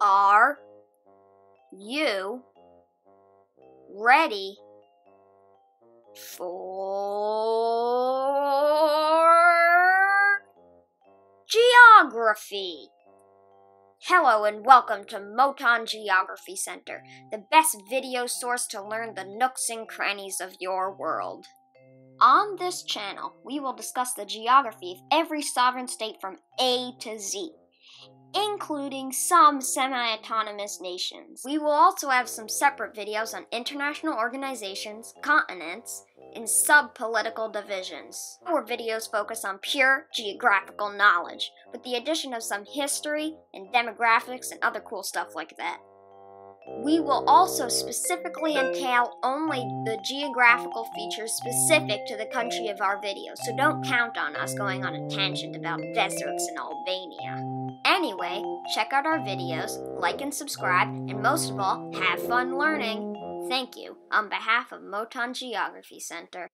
Are you ready for geography? Hello and welcome to Moton Geography Center, the best video source to learn the nooks and crannies of your world. On this channel, we will discuss the geography of every sovereign state from A to Z including some semi autonomous nations. We will also have some separate videos on international organizations, continents, and sub political divisions. Our videos focus on pure geographical knowledge, with the addition of some history and demographics and other cool stuff like that. We will also specifically entail only the geographical features specific to the country of our video, so don't count on us going on a tangent about deserts in Albania. Anyway, check out our videos, like and subscribe, and most of all, have fun learning. Thank you on behalf of Moton Geography Center.